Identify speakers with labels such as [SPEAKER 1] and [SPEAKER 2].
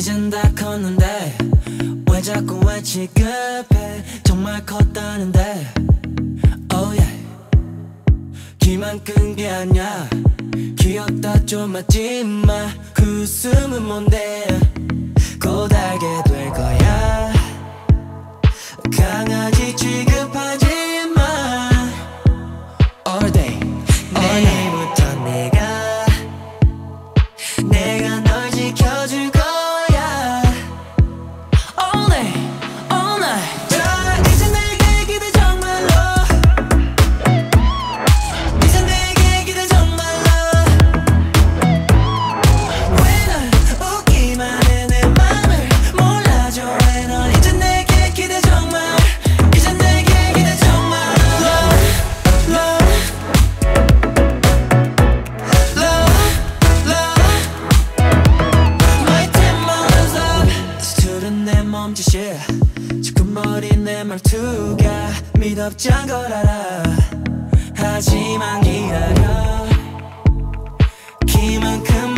[SPEAKER 1] 이젠 다 컸는데 왜 자꾸 왜 취급해? 정말 컸다는데. Oh yeah. 귀만 끈 게 아니야. 귀엽다 좀 하지마. 그 웃음은 뭔데? 고달게 될거 몸짓이 지끈거린 내 말투가 미덥지않은 걸 알아. 하지만 기다려. 키만큼